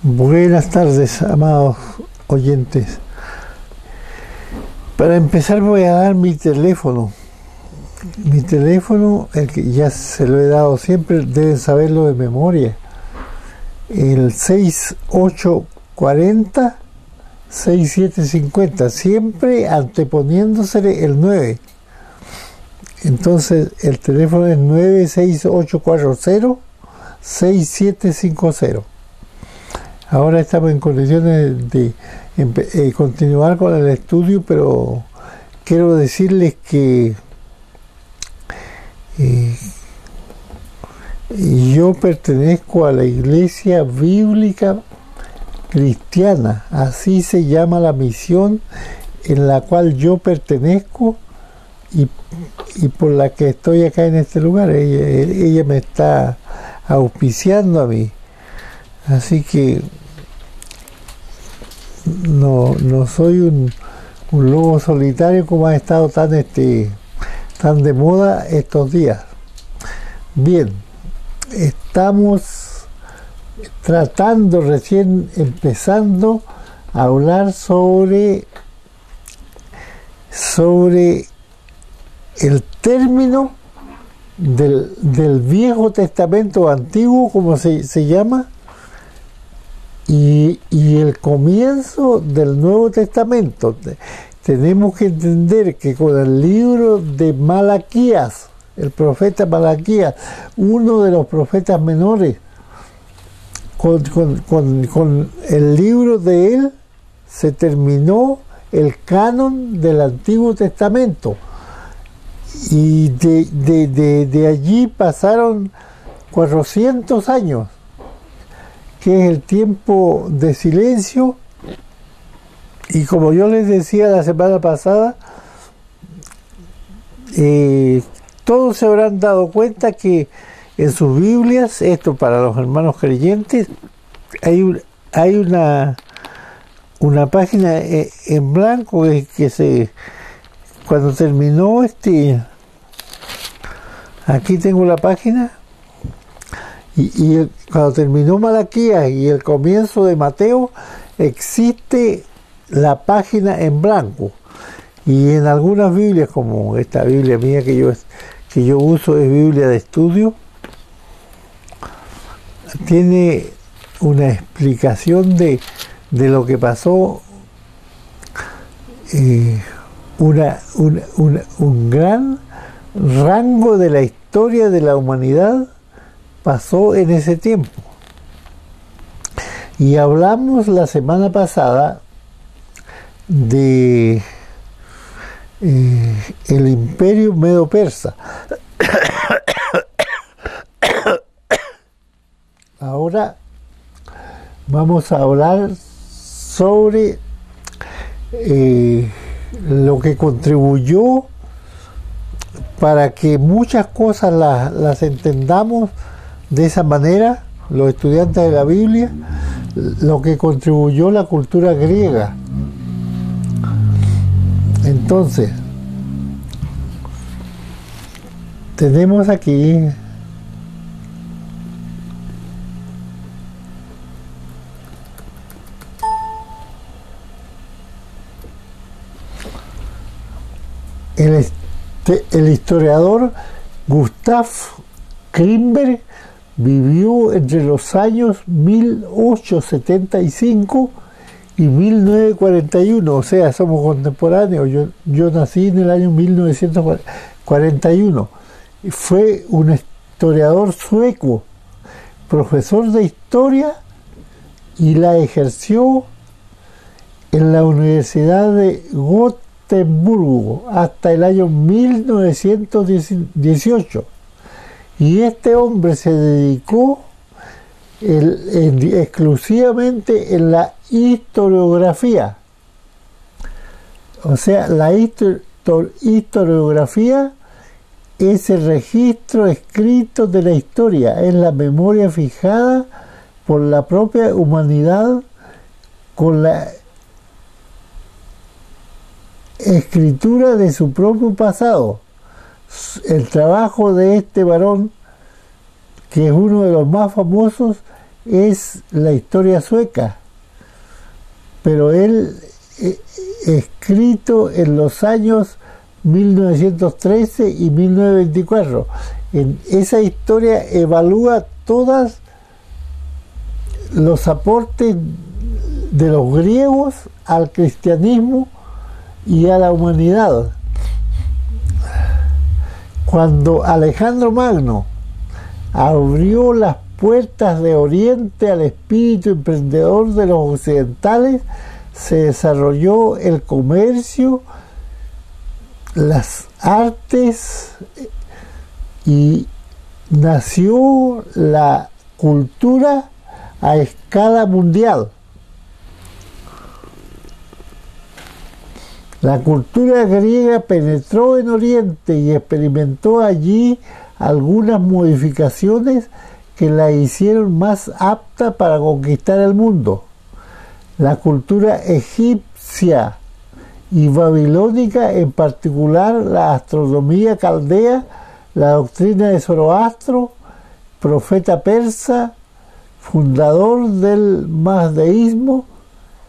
Buenas tardes, amados oyentes. Para empezar voy a dar mi teléfono. Mi teléfono, el que ya se lo he dado siempre, deben saberlo de memoria. El 6840 6750, siempre anteponiéndose el 9. Entonces el teléfono es 96840 6750. Ahora estamos en condiciones de eh, continuar con el estudio, pero quiero decirles que eh, yo pertenezco a la iglesia bíblica cristiana, así se llama la misión en la cual yo pertenezco y, por la que estoy acá en este lugar. Ella, me está auspiciando a mí. Así que no, no soy un, lobo solitario como ha estado tan, este, tan de moda estos días. Bien, estamos tratando recién empezando a hablar sobre sobre el término del, Viejo Testamento antiguo, como se, llama, y, el comienzo del Nuevo Testamento. Tenemos que entender que con el libro de Malaquías, el profeta Malaquías, uno de los profetas menores, con, el libro de él se terminó el canon del Antiguo Testamento. Y de, allí pasaron 400 años, que es el tiempo de silencio. Y como yo les decía la semana pasada, eh, todos se habrán dado cuenta que en sus Biblias, esto para los hermanos creyentes, hay, hay una, una página eh, en blanco que, se cuando terminó este aquí tengo la página y, cuando terminó Malaquías y el comienzo de Mateo existe la página en blanco. Y en algunas Biblias como esta Biblia mía que yo que yo uso es Biblia de estudio tiene una explicación de, lo que pasó, eh, un gran rango de la historia de la humanidad pasó en ese tiempo. Y hablamos la semana pasada de eh, el imperio medo-persa. Ahora vamos a hablar sobre eh, lo que contribuyó para que muchas cosas las, entendamos de esa manera, los estudiantes de la Biblia, lo que contribuyó la cultura griega. Entonces, tenemos aquí el, historiador Gustav Klimberg vivió entre los años 1875 y 1941, o sea, somos contemporáneos. Yo, yo nací en el año 1941. Fue un historiador sueco, profesor de historia y la ejerció en la Universidad de Göttingen hasta el año 1918. Y este hombre se dedicó exclusivamente en la historiografía. O sea, la historiografía es el registro escrito de la historia, es la memoria fijada por la propia humanidad con la escritura de su propio pasado. El trabajo de este varón, que es uno de los más famosos, es la historia sueca, pero él eh, escrito en los años 1913 y 1924. En esa historia evalúa todos los aportes de los griegos al cristianismo y a la humanidad. Cuando Alejandro Magno abrió las puertas de Oriente al espíritu emprendedor de los occidentales, se desarrolló el comercio, las artes y nació la cultura a escala mundial. La cultura griega penetró en Oriente y experimentó allí algunas modificaciones que la hicieron más apta para conquistar el mundo. La cultura egipcia y babilónica, en particular la astronomía caldea, la doctrina de Zoroastro, profeta persa, fundador del mazdeísmo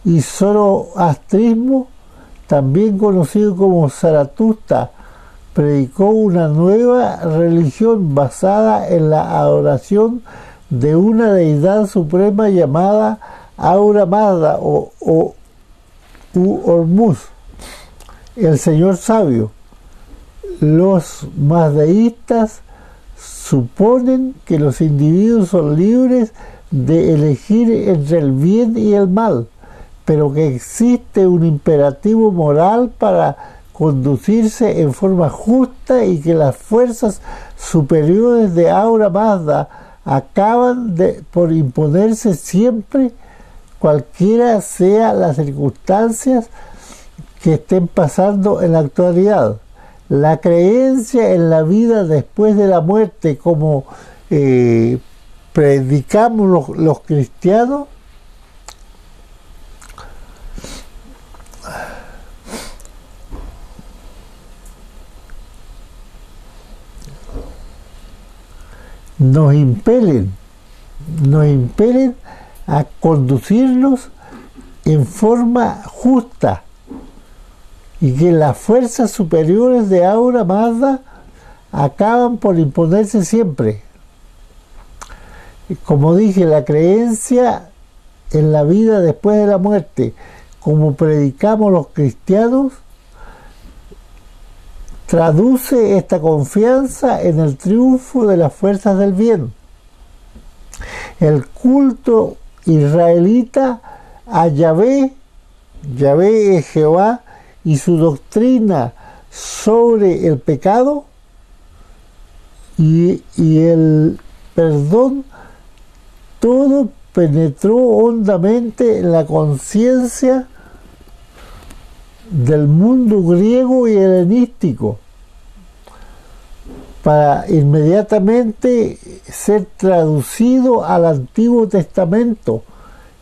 y zoroastrismo, también conocido como Zaratustra, predicó una nueva religión basada en la adoración de una deidad suprema llamada Aura Mazda o, o Ormuz, el Señor sabio. Los mazdeístas suponen que los individuos son libres de elegir entre el bien y el mal, pero que existe un imperativo moral para conducirse en forma justa y que las fuerzas superiores de Aura Mazda acaban por imponerse siempre, cualquiera sea las circunstancias que estén pasando en la actualidad. La creencia en la vida después de la muerte, como eh, predicamos los cristianos, nos impelen, nos impelen a conducirnos en forma justa y que las fuerzas superiores de Aura Mazda acaban por imponerse siempre. Como dije, la creencia en la vida después de la muerte, como predicamos los cristianos, traduce esta confianza en el triunfo de las fuerzas del bien. El culto israelita a Yahvé, Yahvé es Jehová, y su doctrina sobre el pecado y, y el perdón, todo penetró hondamente en la conciencia del mundo griego y helenístico para inmediatamente ser traducido al Antiguo Testamento.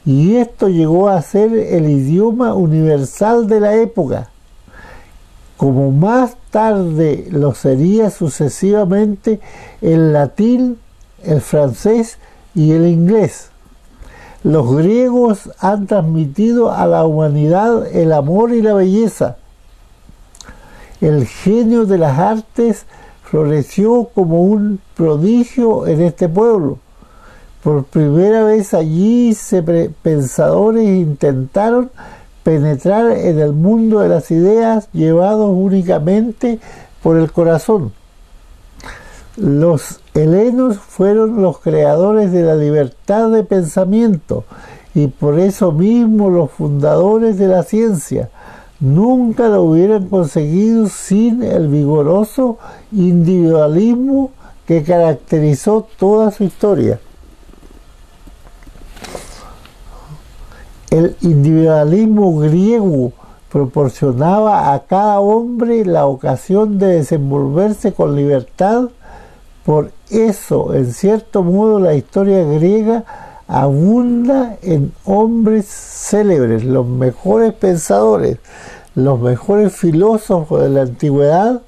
Y esto llegó a ser el idioma universal de la época, como más tarde lo sería sucesivamente el latín, el francés y el inglés los griegos han transmitido a la humanidad el amor y la belleza. El genio de las artes floreció como un prodigio en este pueblo. Por primera vez allí se pensadores intentaron penetrar en el mundo de las ideas llevados únicamente por el corazón. Los helenos fueron los creadores de la libertad de pensamiento y por eso mismo los fundadores de la ciencia. Nunca lo hubieran conseguido sin el vigoroso individualismo que caracterizó toda su historia. El individualismo griego proporcionaba a cada hombre la ocasión de desenvolverse con libertad por eso, en cierto modo, la historia griega abunda en hombres célebres, los mejores pensadores, los mejores filósofos de la antigüedad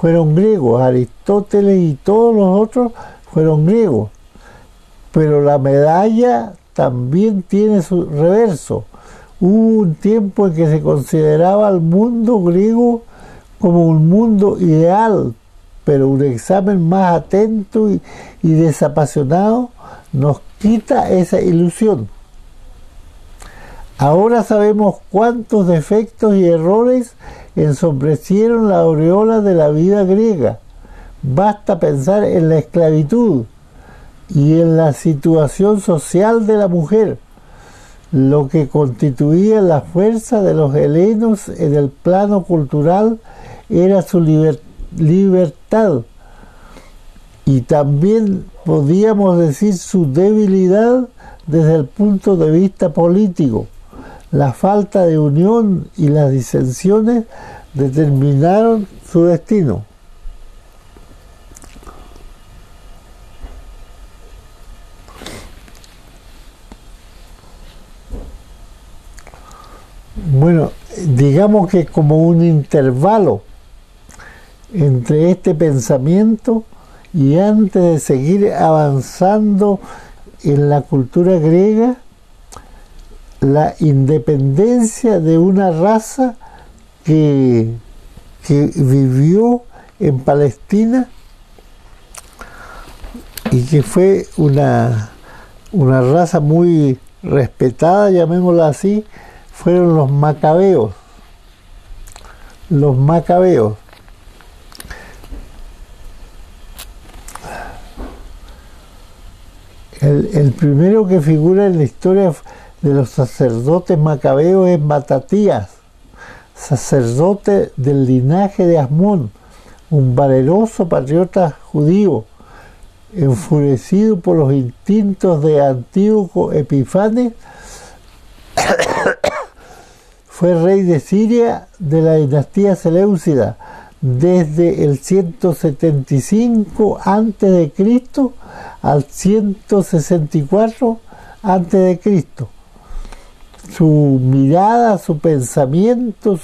fueron griegos, Aristóteles y todos los otros fueron griegos. pero la medalla también tiene su reverso. Hubo un tiempo en que se consideraba al mundo griego como un mundo ideal, pero un examen más atento y, desapasionado nos quita esa ilusión. Ahora sabemos cuántos defectos y errores ensombrecieron la aureola de la vida griega. Basta pensar en la esclavitud y en la situación social de la mujer, lo que constituía la fuerza de los helenos en el plano cultural era su libertad y también podíamos decir su debilidad desde el punto de vista político. La falta de unión y las disensiones determinaron su destino. Bueno, digamos que como un intervalo entre este pensamiento y antes de seguir avanzando en la cultura griega, la independencia de una raza que, que vivió en Palestina y que fue una, una raza muy respetada, llamémosla así, fueron los macabeos. Los macabeos. El, primero que figura en la historia de los sacerdotes macabeos es Matatías, sacerdote del linaje de Asmón, un valeroso patriota judío, enfurecido por los instintos de Antíoco Epifanes, fue rey de Siria de la dinastía Seleucida desde el 175 a.C. al 164 a.C. Su mirada, su pensamiento,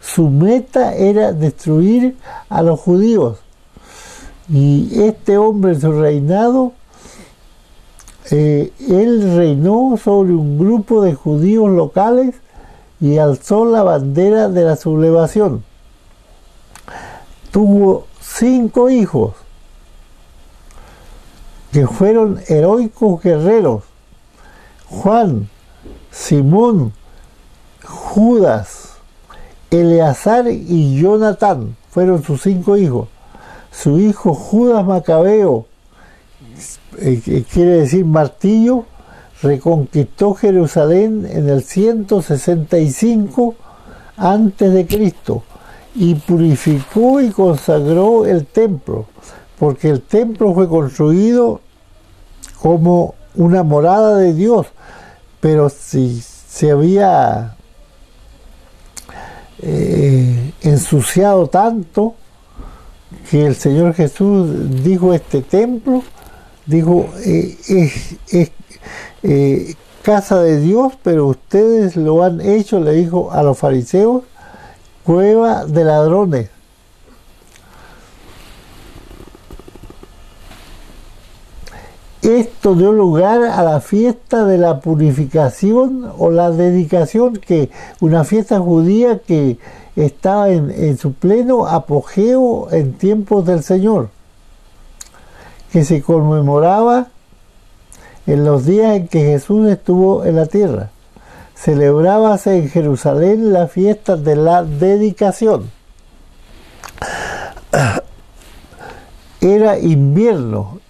su meta era destruir a los judíos. Y este hombre en su reinado, eh, él reinó sobre un grupo de judíos locales y alzó la bandera de la sublevación tuvo cinco hijos que fueron heroicos guerreros. Juan, Simón, Judas, Eleazar y Jonatán fueron sus cinco hijos. Su hijo Judas Macabeo, eh, quiere decir martillo, reconquistó Jerusalén en el 165 antes de Cristo y purificó y consagró el templo, porque el templo fue construido como una morada de Dios, pero si se había eh, ensuciado tanto que el Señor Jesús dijo este templo, dijo, eh, es, eh, casa de Dios, pero ustedes lo han hecho, le dijo a los fariseos, cueva de ladrones. Esto dio lugar a la fiesta de la purificación o la dedicación, que una fiesta judía que estaba en, en su pleno apogeo en tiempos del Señor, que se conmemoraba en los días en que Jesús estuvo en la tierra celebrábase en Jerusalén la fiesta de la dedicación. Era invierno.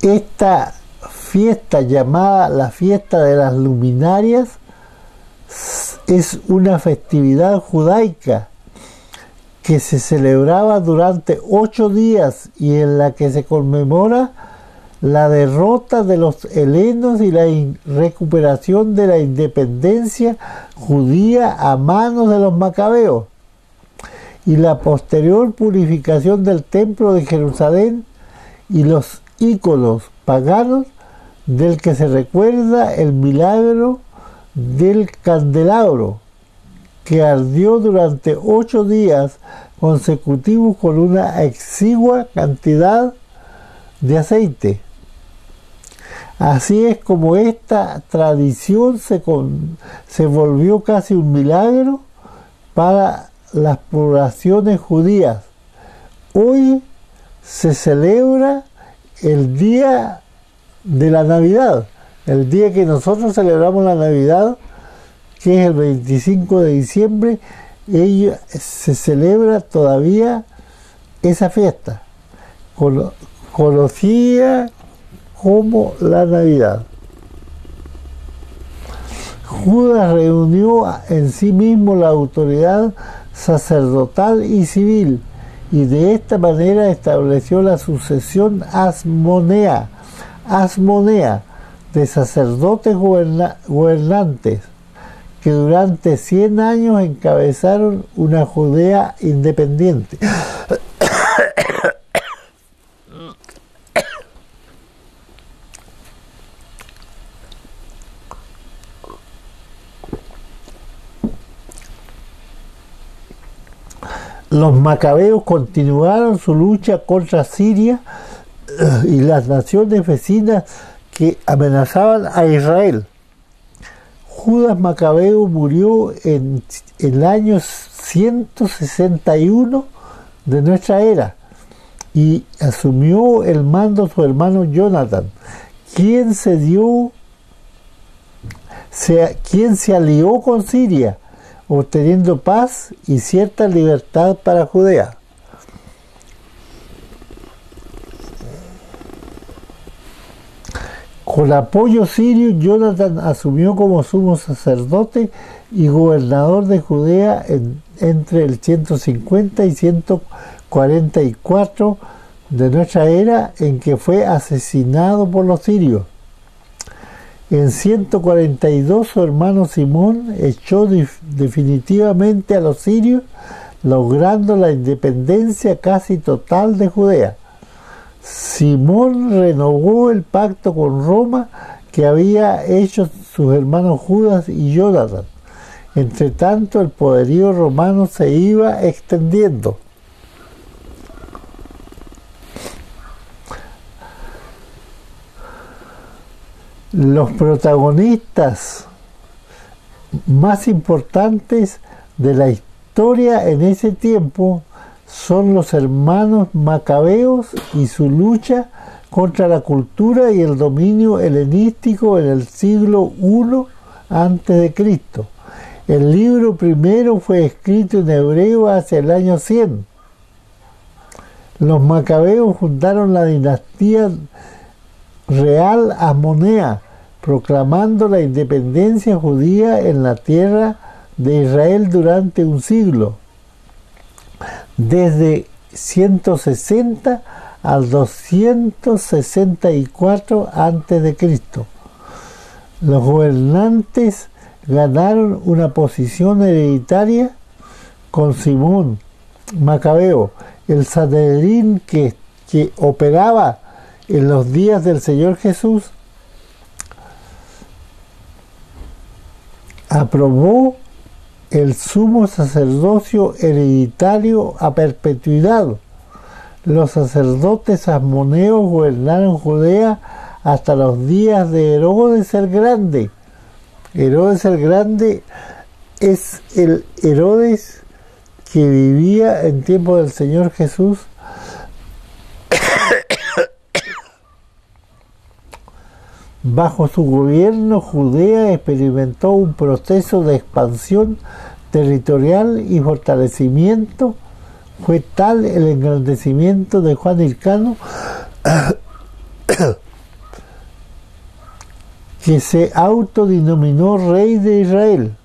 Esta fiesta llamada la fiesta de las luminarias es una festividad judaica que se celebraba durante ocho días y en la que se conmemora la derrota de los helenos y la recuperación de la independencia judía a manos de los macabeos. Y la posterior purificación del templo de Jerusalén y los íconos paganos del que se recuerda el milagro del candelabro que ardió durante ocho días consecutivos con una exigua cantidad de aceite. Así es como esta tradición se, se volvió casi un milagro para las poblaciones judías. Hoy se celebra el día de la Navidad, el día que nosotros celebramos la Navidad, que es el 25 de diciembre, se celebra todavía esa fiesta, conocida como la Navidad. Judas reunió en sí mismo la autoridad sacerdotal y civil y de esta manera estableció la sucesión asmonea, asmonea de sacerdotes gobernantes que durante 100 años encabezaron una Judea independiente. Los macabeos continuaron su lucha contra Siria eh, y las naciones vecinas que amenazaban a Israel. Judas Macabeo murió en, el año 161 de nuestra era y asumió el mando su hermano Jonathan, quien se dio, quien se alió con Siria, obteniendo paz y cierta libertad para Judea. Con apoyo sirio, Jonathan asumió como sumo sacerdote y gobernador de Judea entre el 150 y 144 de nuestra era, en que fue asesinado por los sirios. En 142 su hermano Simón echó definitivamente a los sirios, logrando la independencia casi total de Judea. Simón renovó el pacto con Roma que había hecho sus hermanos Judas y Jonathan. Entre tanto, el poderío romano se iba extendiendo. Los protagonistas más importantes de la historia en ese tiempo son los hermanos macabeos y su lucha contra la cultura y el dominio helenístico en el siglo I Cristo. El libro primero fue escrito en hebreo hacia el año 100. Los macabeos fundaron la dinastía real Amonea, proclamando la independencia judía en la tierra de Israel durante un siglo desde 160 al 264 a.C. Los gobernantes ganaron una posición hereditaria con Simón Macabeo, el Sanedrín que, que operaba en los días del Señor Jesús, aprobó el sumo sacerdocio hereditario a perpetuidad. Los sacerdotes asmoneos gobernaron Judea hasta los días de Herodes el Grande. Herodes el Grande es el Herodes que vivía en tiempo del Señor Jesús Bajo su gobierno, Judea experimentó un proceso de expansión territorial y fortalecimiento. Fue tal el engrandecimiento de Juan Hircano que se autodenominó rey de Israel,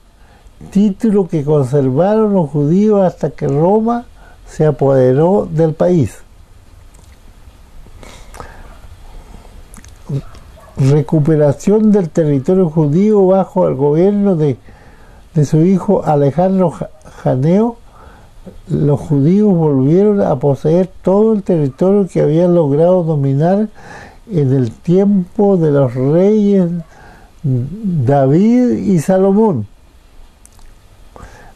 título que conservaron los judíos hasta que Roma se apoderó del país. Recuperación del territorio judío bajo el gobierno de, su hijo Alejandro Janeo, los judíos volvieron a poseer todo el territorio que habían logrado dominar en el tiempo de los reyes David y Salomón.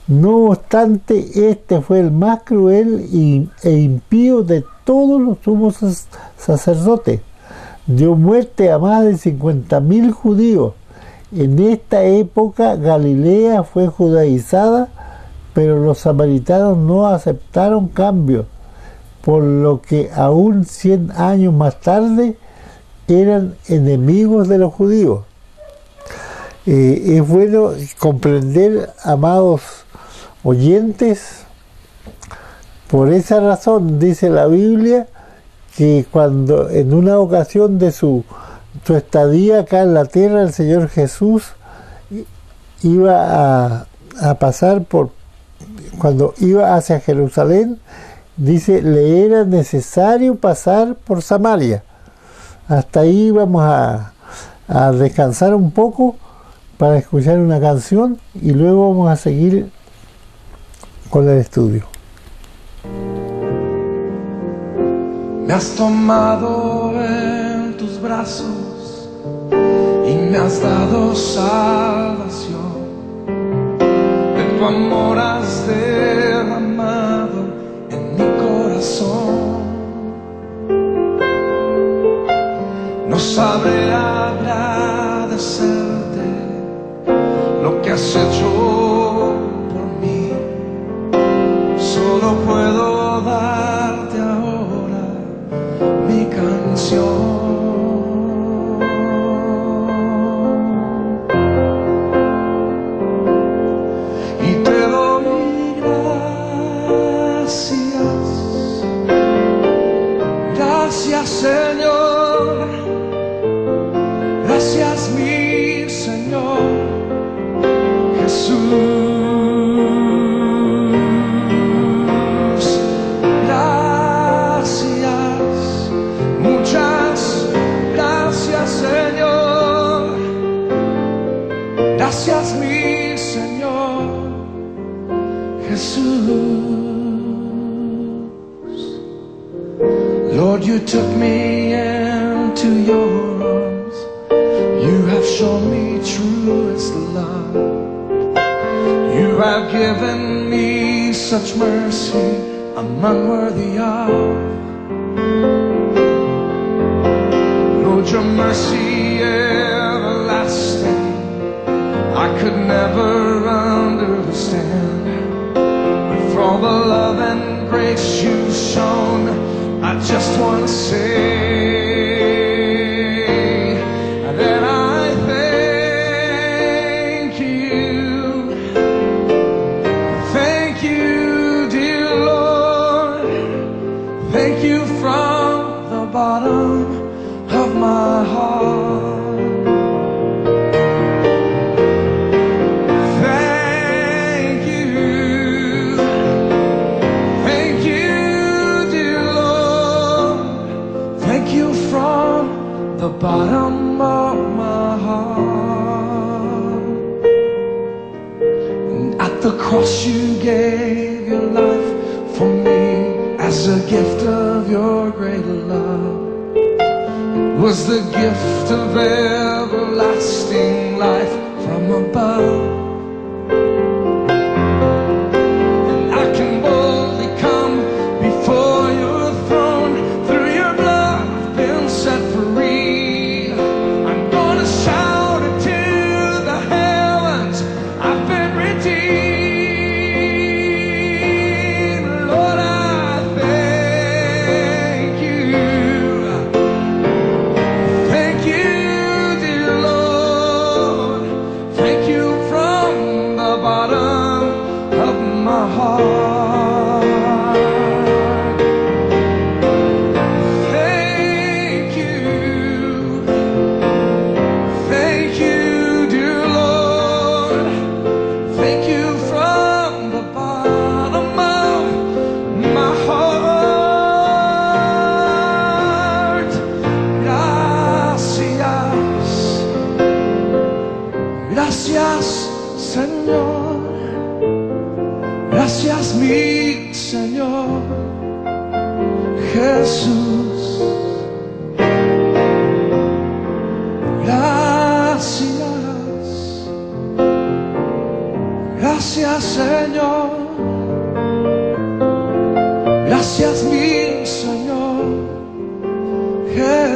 No obstante, este fue el más cruel e impío de todos los sumos sacerdotes. Dio muerte a más de 50.000 judíos. En esta época Galilea fue judaizada, pero los samaritanos no aceptaron cambio, por lo que aún 100 años más tarde eran enemigos de los judíos. Eh, es bueno comprender, amados oyentes, por esa razón dice la Biblia que cuando en una ocasión de su, su estadía acá en la tierra el Señor Jesús iba a, pasar por, cuando iba hacia Jerusalén, dice, le era necesario pasar por Samaria. Hasta ahí vamos a descansar un poco para escuchar una canción y luego vamos a seguir con el estudio. Me has tomado en tus brazos y me has dado salvación. De tu amor has derramado en mi corazón. No sabré agradecerte lo que has hecho puedo darte ahora mi canción. You took me into your arms. You have shown me truest love. You have given me such mercy I'm unworthy of. Lord, your mercy everlasting. I could never understand. But for all the love and grace you've shown. I just want to say cross you gave your life for me as a gift of your great love. It was the gift of everlasting life from above.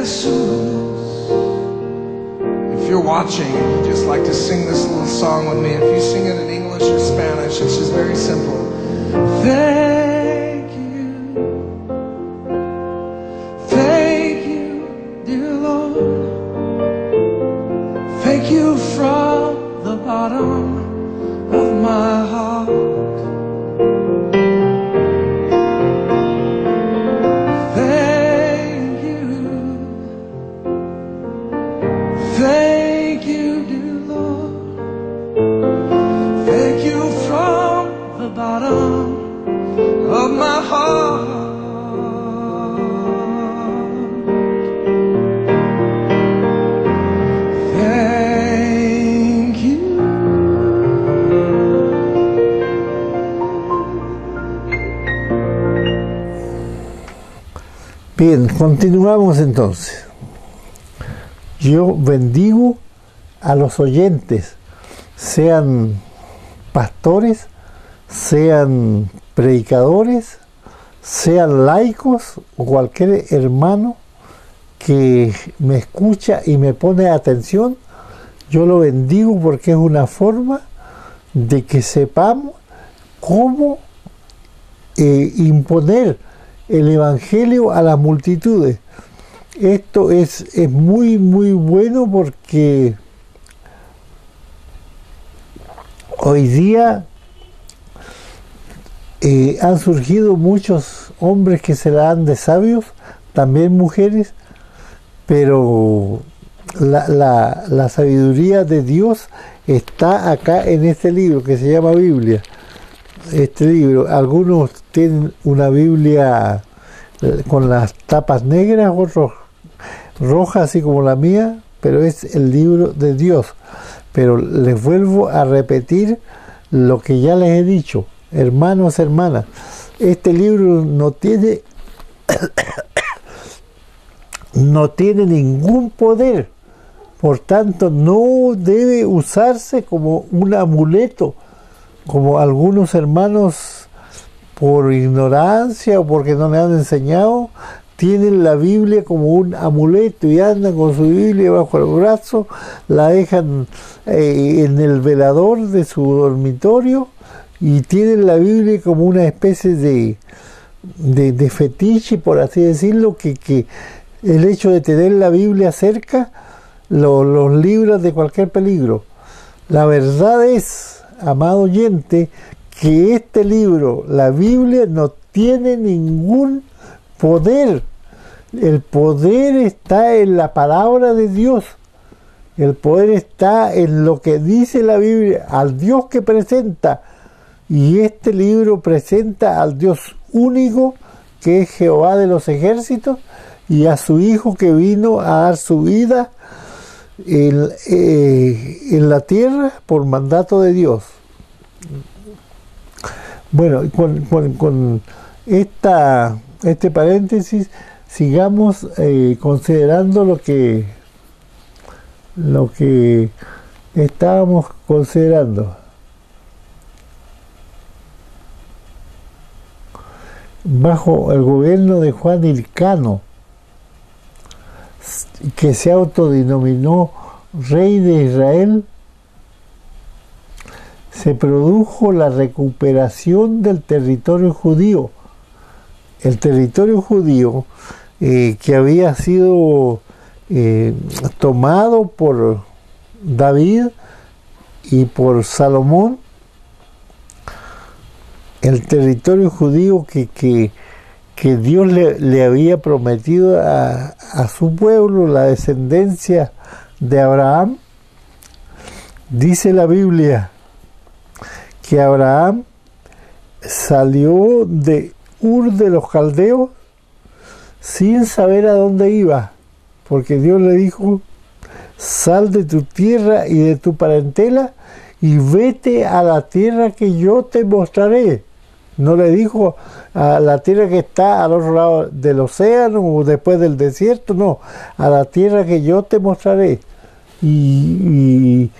Jesús. If you're watching and you just like to sing this little song with me, if you sing it in English or Spanish, it's just very simple. There continuamos entonces. Yo bendigo a los oyentes, sean pastores, sean predicadores, sean laicos o cualquier hermano que me escucha y me pone atención. Yo lo bendigo porque es una forma de que sepamos cómo eh, imponer el Evangelio a las multitudes. Esto es, es muy, muy bueno porque hoy día eh, han surgido muchos hombres que se la dan de sabios, también mujeres, pero la, la, la sabiduría de Dios está acá en este libro que se llama Biblia este libro. Algunos tienen una Biblia eh, con las tapas negras, otros rojas, así como la mía, pero es el libro de Dios. Pero les vuelvo a repetir lo que ya les he dicho, hermanos, hermanas. Este libro no tiene no tiene ningún poder. Por tanto, no debe usarse como un amuleto como algunos hermanos por ignorancia o porque no le han enseñado, tienen la Biblia como un amuleto y andan con su Biblia bajo el brazo, la dejan eh, en el velador de su dormitorio y tienen la Biblia como una especie de, de, fetiche, por así decirlo, que, que, el hecho de tener la Biblia cerca lo, los libra de cualquier peligro. La verdad es amado oyente, que este libro, la Biblia, no tiene ningún poder. El poder está en la palabra de Dios. El poder está en lo que dice la Biblia, al Dios que presenta. Y este libro presenta al Dios único, que es Jehová de los ejércitos, y a su Hijo que vino a dar su vida en, eh, en la tierra por mandato de Dios. Bueno, con, esta, este paréntesis sigamos eh, considerando lo que lo que estábamos considerando. Bajo el gobierno de Juan Ilcano, que se autodenominó rey de Israel, se produjo la recuperación del territorio judío. El territorio judío eh, que había sido eh, tomado por David y por Salomón, el territorio judío que, que, que Dios le, le, había prometido a, a su pueblo, la descendencia de Abraham, dice la Biblia, que Abraham salió de Ur de los Caldeos sin saber a dónde iba, porque Dios le dijo, sal de tu tierra y de tu parentela y vete a la tierra que yo te mostraré. No le dijo a la tierra que está al otro lado del océano o después del desierto, no, a la tierra que yo te mostraré. Y,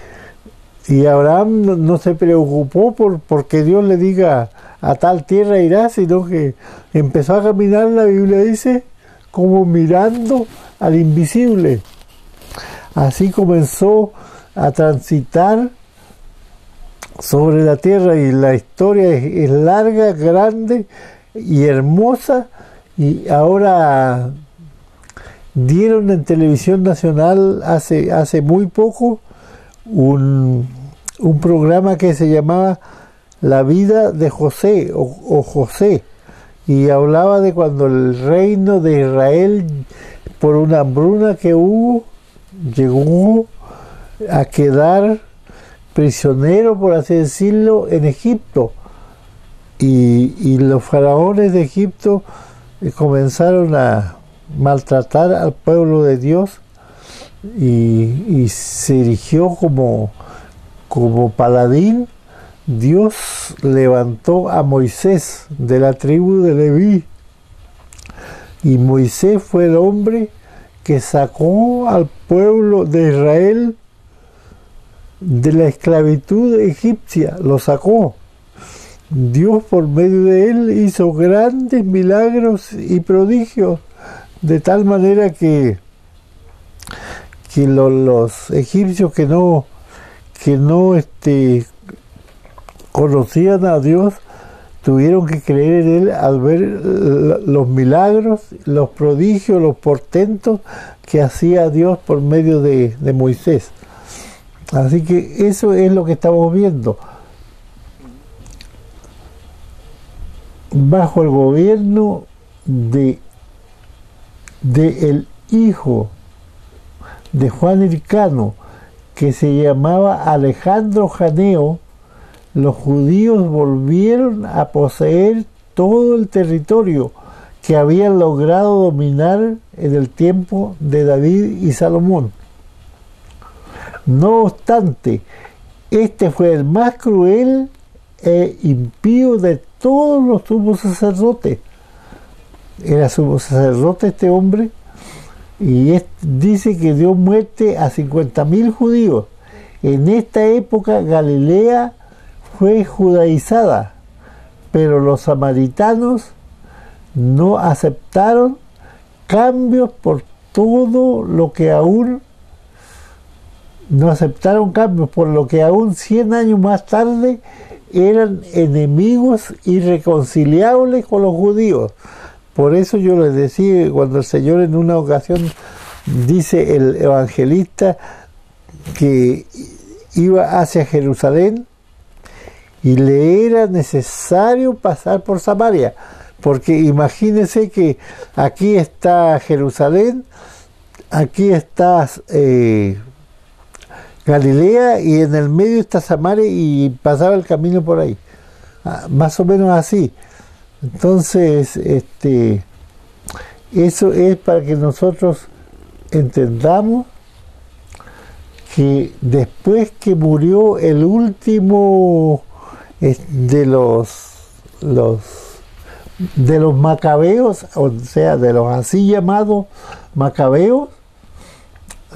y Abraham no, se preocupó por porque Dios le diga a tal tierra irá, sino que empezó a caminar, la Biblia dice, como mirando al invisible. Así comenzó a transitar sobre la tierra y la historia es, larga, grande y hermosa y ahora dieron en televisión nacional hace, hace muy poco un, un programa que se llamaba La vida de José o, José y hablaba de cuando el reino de Israel por una hambruna que hubo llegó a quedar prisionero, por así decirlo, en Egipto. Y, los faraones de Egipto eh, comenzaron a maltratar al pueblo de Dios y, se erigió como, como paladín. Dios levantó a Moisés de la tribu de Leví. Y Moisés fue el hombre que sacó al pueblo de Israel de la esclavitud egipcia, lo sacó. Dios por medio de él hizo grandes milagros y prodigios, de tal manera que, que los, egipcios que no, que no este, conocían a Dios tuvieron que creer en él al ver los milagros, los prodigios, los portentos que hacía Dios por medio de Moisés. Así que eso es lo que estamos viendo. Bajo el gobierno de, de el hijo de Juan Hircano, que se llamaba Alejandro Janeo, los judíos volvieron a poseer todo el territorio que habían logrado dominar en el tiempo de David y Salomón. No obstante, este fue el más cruel e impío de todos los sumos sacerdotes. Era sumo sacerdote este hombre y dice que dio muerte a 50.000 judíos. En esta época Galilea fue judaizada, pero los samaritanos no aceptaron cambios por todo lo que aún no aceptaron cambios, por lo que aún 100 años más tarde eran enemigos irreconciliables con los judíos. Por eso yo les decía, cuando el Señor en una ocasión dice el evangelista que iba hacia Jerusalén y le era necesario pasar por Samaria, porque imagínense que aquí está Jerusalén, aquí está eh, Galilea y en el medio está Samaria y pasaba el camino por ahí. Ah, más o menos así. Entonces, este, eso es para que nosotros entendamos que después que murió el último de los, los de los macabeos, o sea, de los así llamados macabeos,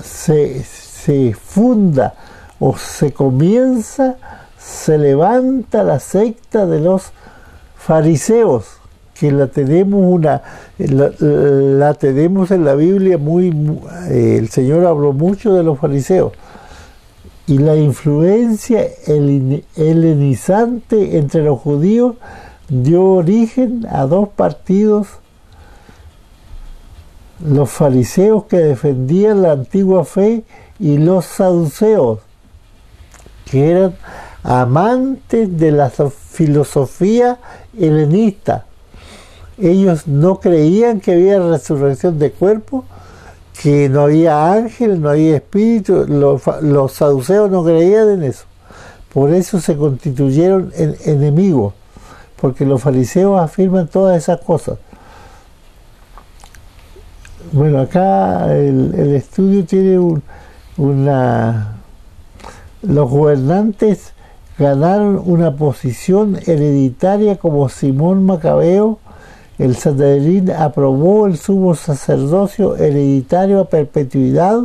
se, se funda o se comienza, se levanta la secta de los fariseos, que la tenemos una la, tenemos en la Biblia muy el Señor habló mucho de los fariseos. Y la influencia helenizante entre los judíos dio origen a dos partidos los fariseos que defendían la antigua fe y los saduceos, que eran amantes de la filosofía helenista. Ellos no creían que había resurrección de cuerpo, que no había ángel, no había espíritu. Los, los saduceos no creían en eso. Por eso se constituyeron en enemigos, porque los fariseos afirman todas esas cosas. Bueno, acá el, el estudio tiene un, una, los gobernantes ganaron una posición hereditaria como Simón Macabeo, el Sanedrín aprobó el sumo sacerdocio hereditario a perpetuidad,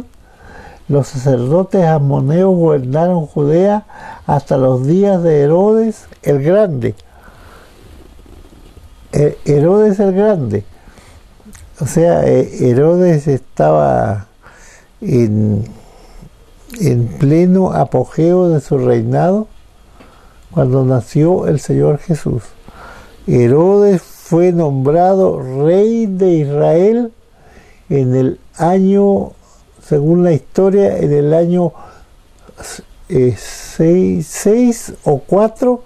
los sacerdotes amoneos gobernaron Judea hasta los días de Herodes el Grande. Eh, Herodes el Grande. O sea, eh, Herodes estaba en en pleno apogeo de su reinado, cuando nació el Señor Jesús. Herodes fue nombrado rey de Israel en el año, según la historia, en el año 6, eh, o 4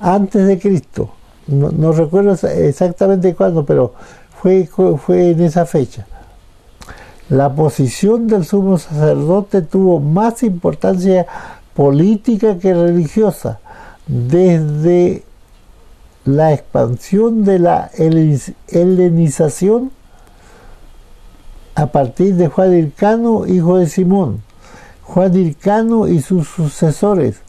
antes de Cristo. No, recuerdo exactamente cuándo, pero fue, fue en esa fecha. La posición del sumo sacerdote tuvo más importancia política que religiosa desde la expansión de la helenización a partir de Juan Hircano, hijo de Simón. Juan Hircano y sus sucesores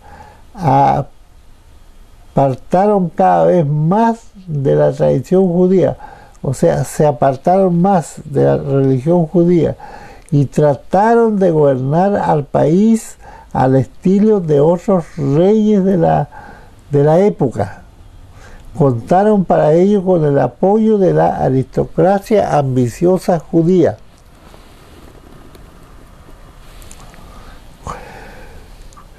apartaron cada vez más de la tradición judía, o sea, se apartaron más de la religión judía y trataron de gobernar al país al estilo de otros reyes de la, de la época. Contaron para ello con el apoyo de la aristocracia ambiciosa judía.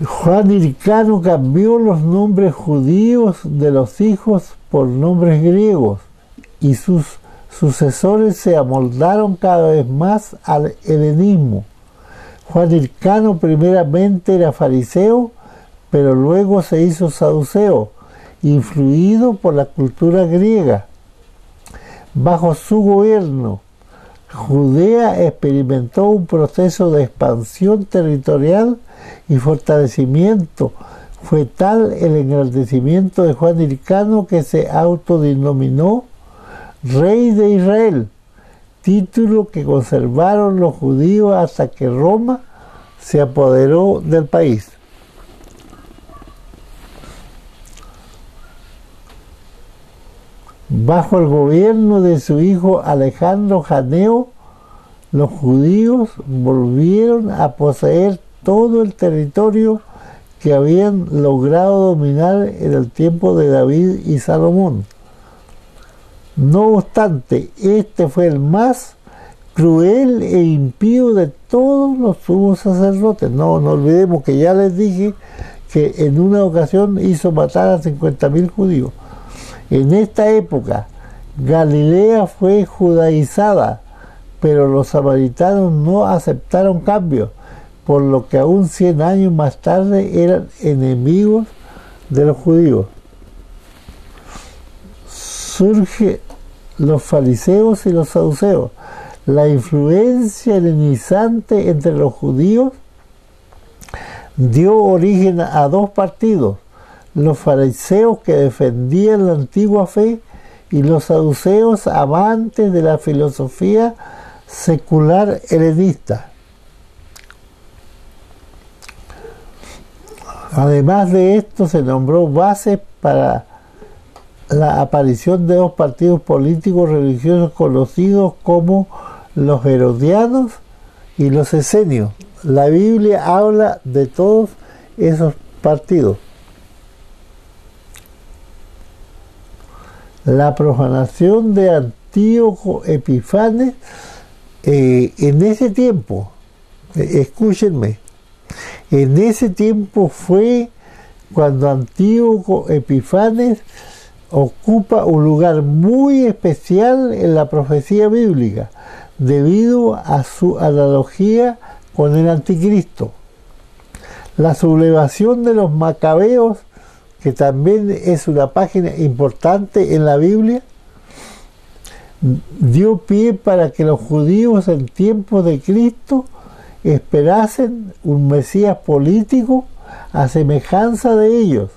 Juan Hircano cambió los nombres judíos de los hijos por nombres griegos y sus sucesores se amoldaron cada vez más al helenismo. Juan Hircano primeramente era fariseo, pero luego se hizo saduceo, influido por la cultura griega. Bajo su gobierno, Judea experimentó un proceso de expansión territorial y fortalecimiento. Fue tal el engrandecimiento de Juan Hircano que se autodenominó Rey de Israel, título que conservaron los judíos hasta que Roma se apoderó del país. Bajo el gobierno de su hijo Alejandro Janeo, los judíos volvieron a poseer todo el territorio que habían logrado dominar en el tiempo de David y Salomón. No obstante, este fue el más cruel e impío de todos los sumos sacerdotes. No, no olvidemos que ya les dije que en una ocasión hizo matar a 50.000 judíos. En esta época, Galilea fue judaizada, pero los samaritanos no aceptaron cambios por lo que aún 100 años más tarde eran enemigos de los judíos. Surge los fariseos y los saduceos. La influencia helenizante entre los judíos dio origen a dos partidos, los fariseos que defendían la antigua fe y los saduceos amantes de la filosofía secular helenista. Además de esto, se nombró base para la aparición de dos partidos políticos religiosos conocidos como los herodianos y los esenios. La Biblia habla de todos esos partidos. La profanación de Antíoco Epifanes eh, en ese tiempo, eh, escúchenme, en ese tiempo fue cuando Antíoco Epifanes ocupa un lugar muy especial en la profecía bíblica debido a su analogía con el anticristo. La sublevación de los macabeos, que también es una página importante en la Biblia, dio pie para que los judíos en tiempos de Cristo esperasen un Mesías político a semejanza de ellos.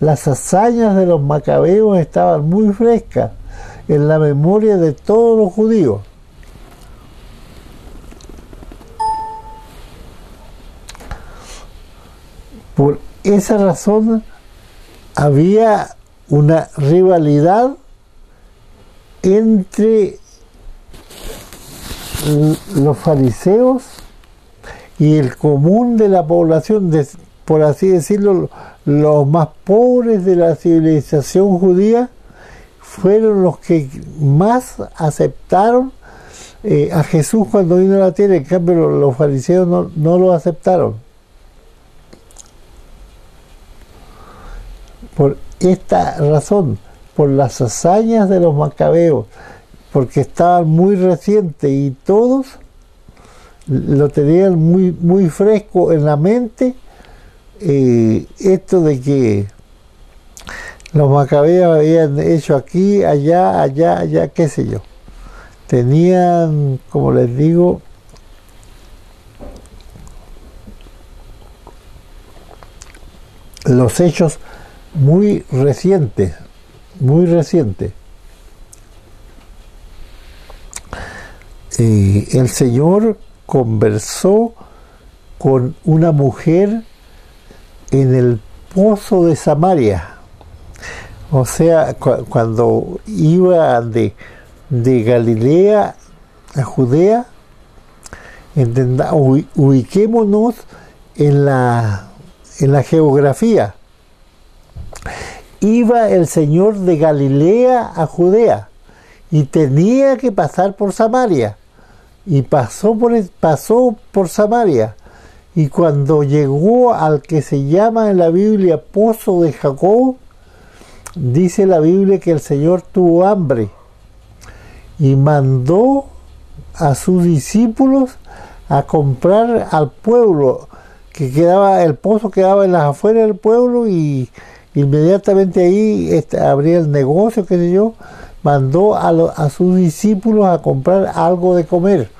Las hazañas de los macabeos estaban muy frescas en la memoria de todos los judíos. Por esa razón había una rivalidad entre los fariseos y el común de la población, por así decirlo, los más pobres de la civilización judía, fueron los que más aceptaron eh, a Jesús cuando vino a la tierra, en cambio los, fariseos no, no lo aceptaron. Por esta razón, por las hazañas de los macabeos, porque estaban muy recientes y todos lo tenían muy, muy fresco en la mente, eh, esto de que los macabeos habían hecho aquí, allá, allá, allá, qué sé yo. Tenían, como les digo, los hechos muy recientes, muy recientes. Eh, el Señor conversó con una mujer en el pozo de Samaria. O sea, cu cuando iba de, de, Galilea a Judea, ubiquémonos en la, en la geografía. Iba el Señor de Galilea a Judea y tenía que pasar por Samaria y pasó por, pasó por Samaria. Y cuando llegó al que se llama en la Biblia Pozo de Jacob, dice la Biblia que el Señor tuvo hambre y mandó a sus discípulos a comprar al pueblo, que quedaba, el pozo quedaba en las afueras del pueblo y inmediatamente ahí este, abría el negocio, qué sé yo, mandó a, sus discípulos a comprar algo de comer.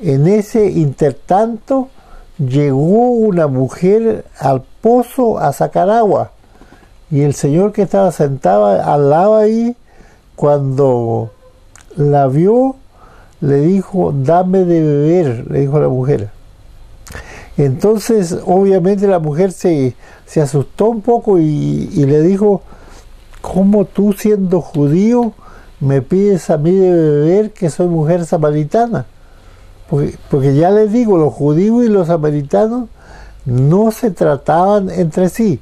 En ese intertanto llegó una mujer al pozo a sacar agua y el señor que estaba sentado al lado ahí, cuando la vio, le dijo, dame de beber, le dijo la mujer. Entonces, obviamente la mujer se, se asustó un poco y, y le dijo, ¿cómo tú siendo judío me pides a mí de beber que soy mujer samaritana? Porque, ya les digo, los judíos y los samaritanos no se trataban entre sí.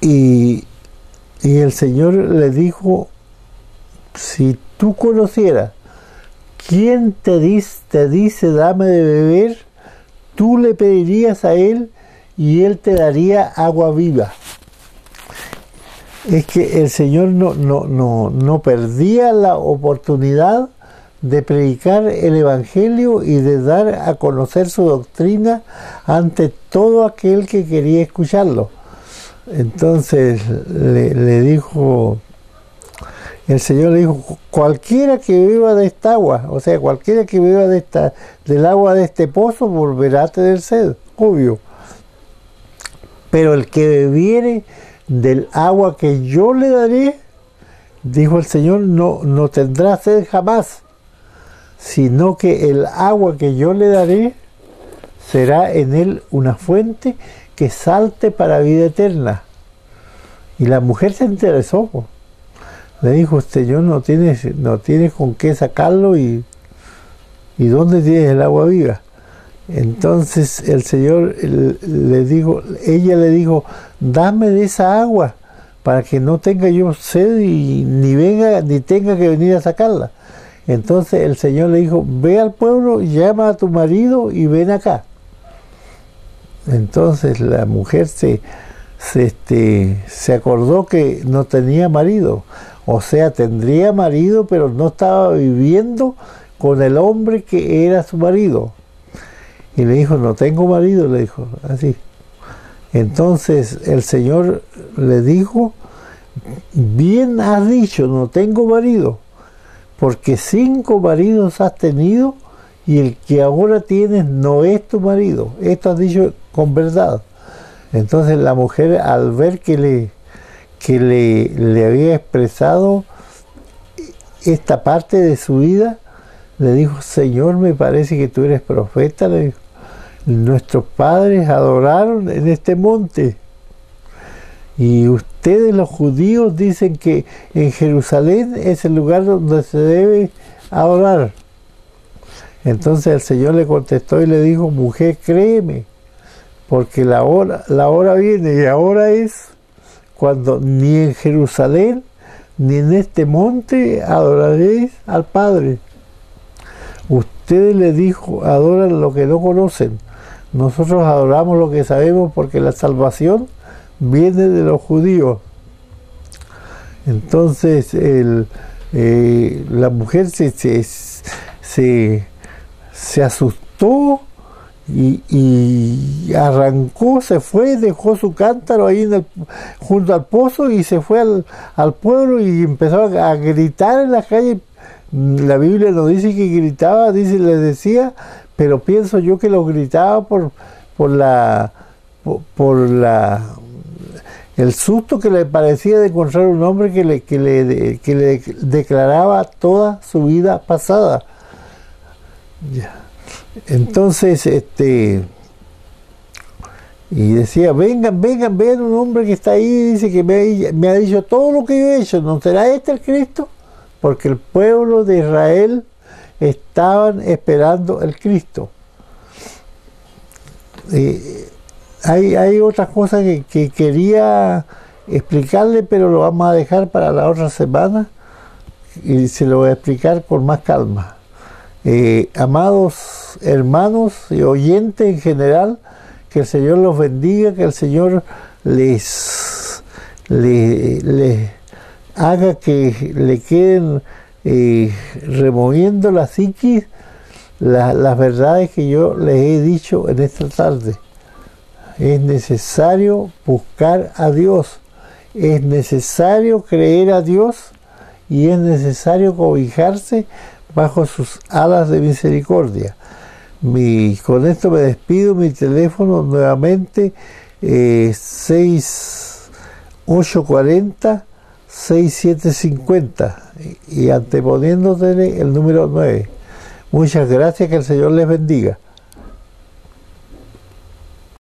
Y, el Señor le dijo, si tú conocieras quién te dice, te dice dame de beber, tú le pedirías a él y él te daría agua viva. Es que el Señor no, no, no, no perdía la oportunidad de predicar el Evangelio y de dar a conocer su doctrina ante todo aquel que quería escucharlo. Entonces le, dijo, el Señor le dijo, cualquiera que beba de esta agua, o sea, cualquiera que beba de esta, del agua de este pozo volverá a tener sed, obvio. Pero el que bebiere del agua que yo le daré, dijo el Señor, no, no tendrá sed jamás sino que el agua que yo le daré será en él una fuente que salte para vida eterna. Y la mujer se interesó. Le dijo, Señor, no tienes, no tienes con qué sacarlo y, y dónde tienes el agua viva. Entonces el Señor le dijo, ella le dijo, dame de esa agua para que no tenga yo sed y ni venga ni tenga que venir a sacarla. Entonces el Señor le dijo, ve al pueblo, llama a tu marido y ven acá. Entonces la mujer se, se, este, se acordó que no tenía marido. O sea, tendría marido, pero no estaba viviendo con el hombre que era su marido. Y le dijo, no tengo marido, le dijo, así. Entonces el Señor le dijo, bien has dicho, no tengo marido porque cinco maridos has tenido y el que ahora tienes no es tu marido. Esto has dicho con verdad. Entonces la mujer al ver que le, que le, le había expresado esta parte de su vida, le dijo, Señor, me parece que tú eres profeta. Le dijo, nuestros padres adoraron en este monte. Y ustedes los judíos dicen que en Jerusalén es el lugar donde se debe adorar. Entonces el Señor le contestó y le dijo, mujer, créeme, porque la hora, la hora viene y ahora es cuando ni en Jerusalén ni en este monte adoraréis al Padre. Ustedes le dijo, adoran lo que no conocen. Nosotros adoramos lo que sabemos porque la salvación viene de los judíos. Entonces eh, la mujer se, se, asustó y, arrancó, se fue, dejó su cántaro ahí junto al pozo y se fue al, al pueblo y empezó a, gritar en la calle. La Biblia no dice que gritaba, dice, le decía, pero pienso yo que lo gritaba por, por la por, la el susto que le parecía de encontrar un hombre que le, que le, que le declaraba toda su vida pasada. Entonces, este, y decía, vengan, vengan, vean un hombre que está ahí, dice que me, ha dicho todo lo que yo he hecho, ¿no será este el Cristo? Porque el pueblo de Israel estaban esperando el Cristo. Eh, hay, hay otras cosas que, que, quería explicarle, pero lo vamos a dejar para la otra semana y se lo voy a explicar con más calma. Eh, amados hermanos y oyentes en general, que el Señor los bendiga, que el Señor les, les, haga que le queden eh, removiendo la psiquis las verdades que yo les he dicho en esta tarde. Es necesario buscar a Dios, es necesario creer a Dios y es necesario cobijarse bajo sus alas de misericordia. Mi, con esto me despido, mi teléfono nuevamente eh, 6840 6750 y anteponiéndote el número 9. Muchas gracias, que el Señor les bendiga.